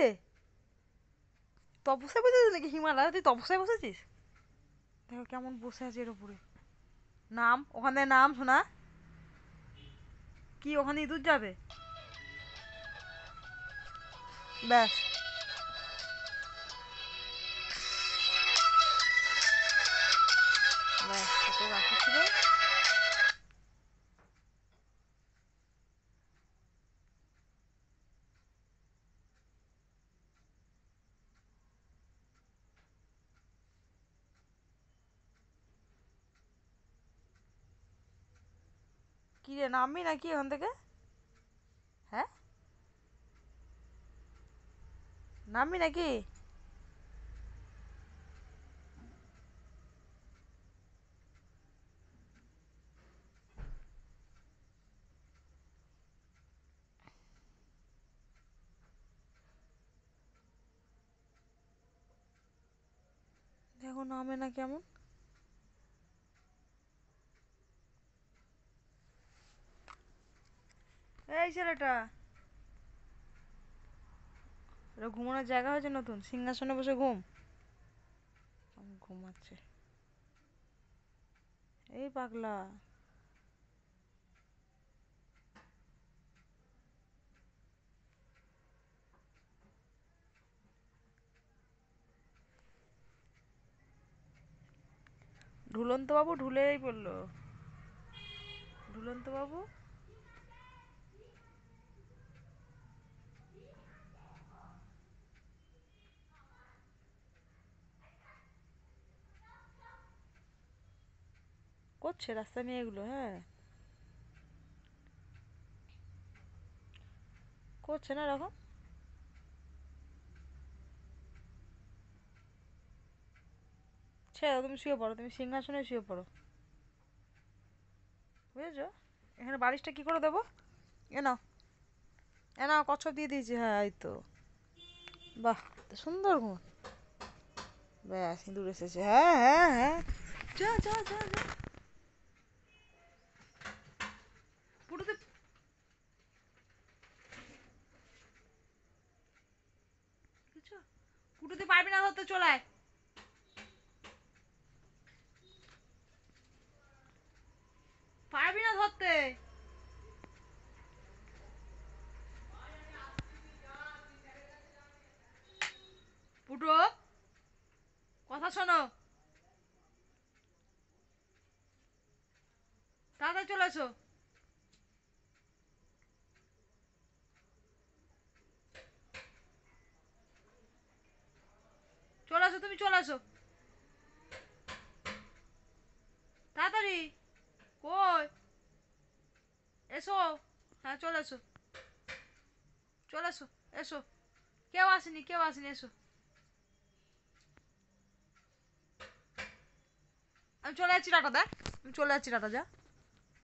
রে তপস্যায় বসেছিস নাকি, হিমালয়? তুই তপস্যায় বসেছিস? দেখো কেমন বসে আছে এর উপরে। নাম, ওখানে নাম শোনা। কি, ওখানে ইঁদুর যাবে? ব্যাস। ব্যাস ছিল কি রে নামবি নাকি ওখান থেকে? হ্যাঁ? নামবি নাকি? দেখো নামে না কেমন? এই ছেলেটা। ঘুমানোর জায়গা হয়েছে নতুন, সিংহাসনে বসে ঘুম। ঘুমাচ্ছে। এই পাগলা। ঢুলন্ত বাবু ঢুলেই পড়ল। ঢুলন্ত বাবু করছে, রাস্তা নিয়ে এগুলো হ্যাঁ। করছে না এরকম? ছেড়ে তুমি শুয়ে পড়ো, তুমি সিংহাসনে শুয়ে পড়ো। বুঝেছ? এখানে বালিশটা কি করে দেবো? এ নাও। এ নাও, কচ্ছপ দিয়ে দিয়েছি হ্যাঁ এই তো। বাহ সুন্দর ঘুম। ব্যাস ইঁদুর এসেছে। হ্যাঁ হ্যাঁ হ্যাঁ। যা যা যা যা। কুটুতে পারবি না ধরতে চলে পারবি না ধরতে। পুটো কথা শোনো। তাড়াতাড়ি চলে এসো। আসো, তুমি চলে আসো। তাড়াতাড়ি। কই? এসো। হ্যাঁ চলে এসো চলে এসো এসো। কেউ আসেনি কেউ আসেনি, এসো। আমি চলে যাচ্ছি, টাটা, দেখ। আমি চলে যাচ্ছি, টাটা, যা।